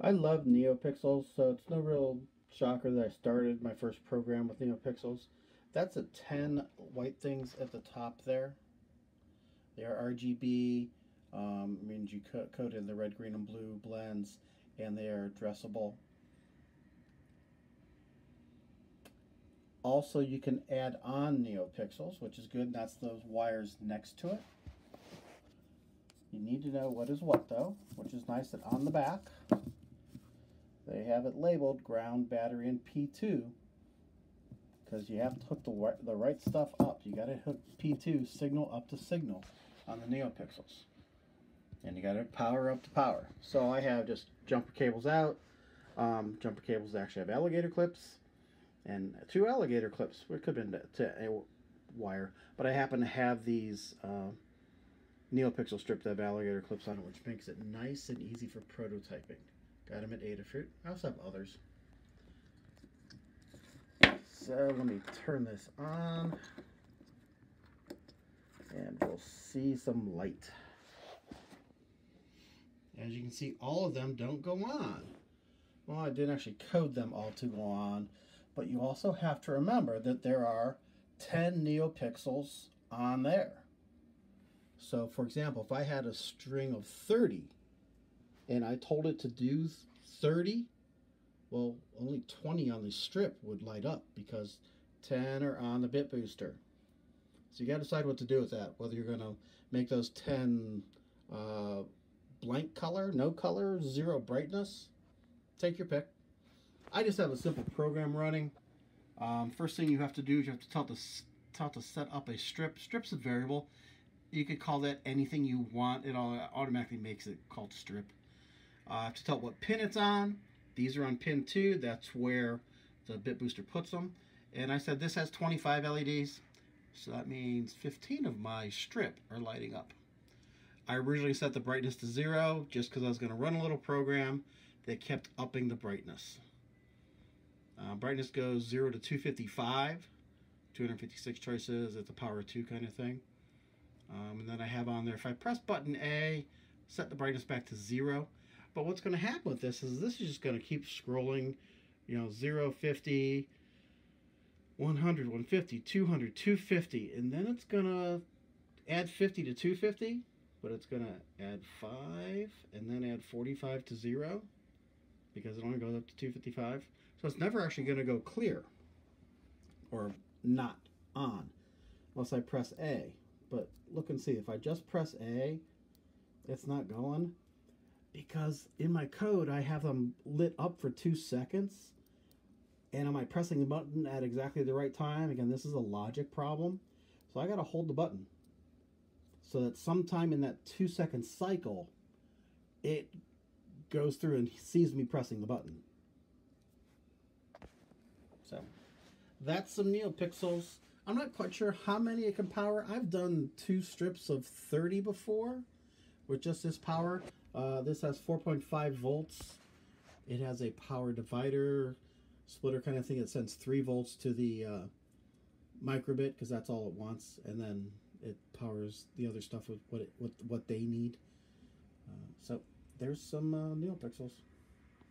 I love NeoPixels, so it's no real shocker that I started my first program with NeoPixels. That's a 10 white things at the top there. They are RGB, um, means you co in the red, green, and blue blends, and they are addressable. Also, you can add on NeoPixels, which is good. That's those wires next to it. You need to know what is what, though, which is nice that on the back, they have it labeled ground, battery, and P2 because you have to hook the, the right stuff up. You got to hook P2 signal up to signal on the NeoPixels. And you got to power up to power. So I have just jumper cables out. Um, jumper cables actually have alligator clips and two alligator clips. It could have been to a wire, but I happen to have these uh, NeoPixel strip that have alligator clips on it, which makes it nice and easy for prototyping. Got them at Adafruit. I also have others. So let me turn this on and we'll see some light. As you can see, all of them don't go on. Well, I didn't actually code them all to go on, but you also have to remember that there are 10 neopixels on there. So for example, if I had a string of 30 and I told it to do 30, well, only 20 on the strip would light up because 10 are on the bit booster. So you got to decide what to do with that, whether you're going to make those 10 uh, blank color, no color, zero brightness. Take your pick. I just have a simple program running. Um, first thing you have to do is you have to tell, to tell to set up a strip. Strip's a variable. You could call that anything you want. It all automatically makes it called strip. Uh, to tell what pin it's on. These are on pin 2. That's where the bit booster puts them. And I said this has 25 LEDs. So that means 15 of my strip are lighting up. I originally set the brightness to zero just because I was going to run a little program that kept upping the brightness. Uh, brightness goes 0 to 255, 256 choices at the power of 2 kind of thing. Um, and then I have on there, if I press button A, set the brightness back to 0. But what's going to happen with this is this is just going to keep scrolling, you know, 0, 50, 100, 150, 200, 250. And then it's going to add 50 to 250, but it's going to add 5 and then add 45 to 0 because it only goes up to 255. So it's never actually going to go clear or not on unless I press A. But look and see, if I just press A, it's not going because in my code I have them lit up for two seconds and am I pressing the button at exactly the right time? Again, this is a logic problem. So I got to hold the button so that sometime in that two second cycle, it goes through and sees me pressing the button. So that's some NeoPixels. I'm not quite sure how many it can power. I've done two strips of 30 before with just this power. Uh, this has 4.5 volts. It has a power divider splitter kind of thing. It sends 3 volts to the uh, microbit because that's all it wants. And then it powers the other stuff with what, it, what, what they need. Uh, so there's some uh, NeoPixels.